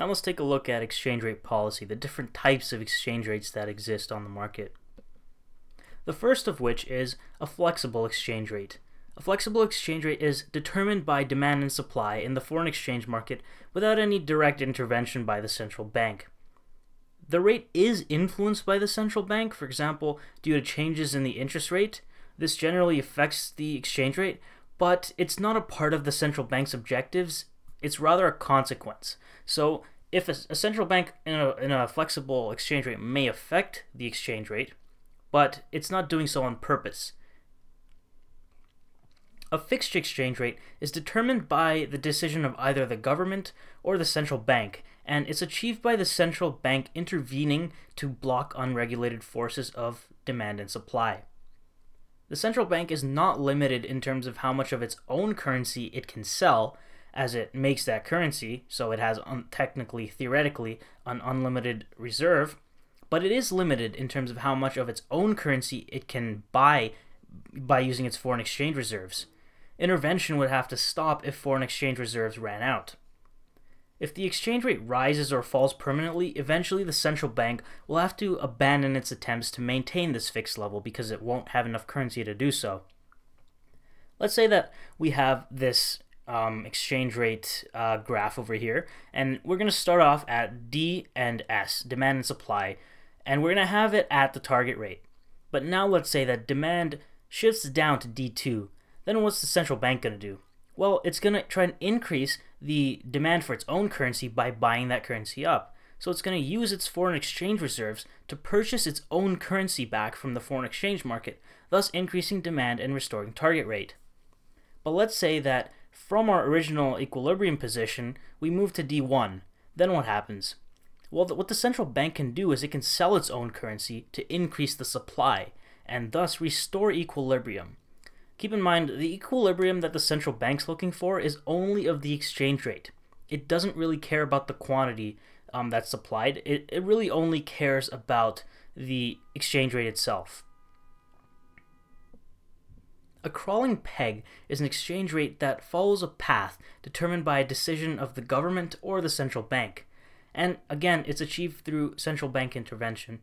Now let's take a look at exchange rate policy, the different types of exchange rates that exist on the market. The first of which is a flexible exchange rate. A flexible exchange rate is determined by demand and supply in the foreign exchange market without any direct intervention by the central bank. The rate is influenced by the central bank, for example, due to changes in the interest rate. This generally affects the exchange rate, but it's not a part of the central bank's objectives it's rather a consequence. So if a, a central bank in a, in a flexible exchange rate may affect the exchange rate, but it's not doing so on purpose. A fixed exchange rate is determined by the decision of either the government or the central bank, and it's achieved by the central bank intervening to block unregulated forces of demand and supply. The central bank is not limited in terms of how much of its own currency it can sell, as it makes that currency, so it has un- technically, theoretically, an unlimited reserve, but it is limited in terms of how much of its own currency it can buy by using its foreign exchange reserves. Intervention would have to stop if foreign exchange reserves ran out. If the exchange rate rises or falls permanently, eventually the central bank will have to abandon its attempts to maintain this fixed level because it won't have enough currency to do so. Let's say that we have this um, exchange rate uh, graph over here. And we're going to start off at D and S, demand and supply. And we're going to have it at the target rate. But now let's say that demand shifts down to D2. Then what's the central bank going to do? Well, it's going to try and increase the demand for its own currency by buying that currency up. So it's going to use its foreign exchange reserves to purchase its own currency back from the foreign exchange market, thus increasing demand and restoring target rate. But let's say that from our original equilibrium position, we move to D1. Then what happens? Well, what the central bank can do is it can sell its own currency to increase the supply, and thus restore equilibrium. Keep in mind, the equilibrium that the central bank's looking for is only of the exchange rate. It doesn't really care about the quantity um, that's supplied. It, it really only cares about the exchange rate itself. A crawling peg is an exchange rate that follows a path determined by a decision of the government or the central bank. And again, it's achieved through central bank intervention.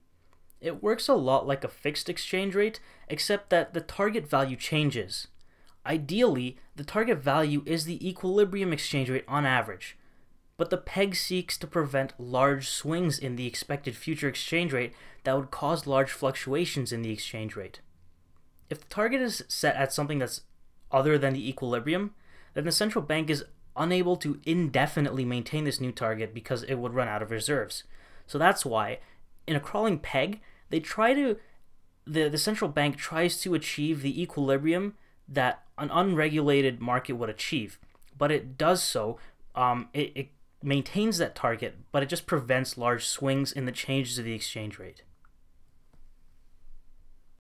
It works a lot like a fixed exchange rate, except that the target value changes. Ideally, the target value is the equilibrium exchange rate on average, but the peg seeks to prevent large swings in the expected future exchange rate that would cause large fluctuations in the exchange rate. If the target is set at something that's other than the equilibrium, then the central bank is unable to indefinitely maintain this new target because it would run out of reserves. So that's why, in a crawling peg, they try to the, the central bank tries to achieve the equilibrium that an unregulated market would achieve. But it does so, um, it, it maintains that target, but it just prevents large swings in the changes of the exchange rate.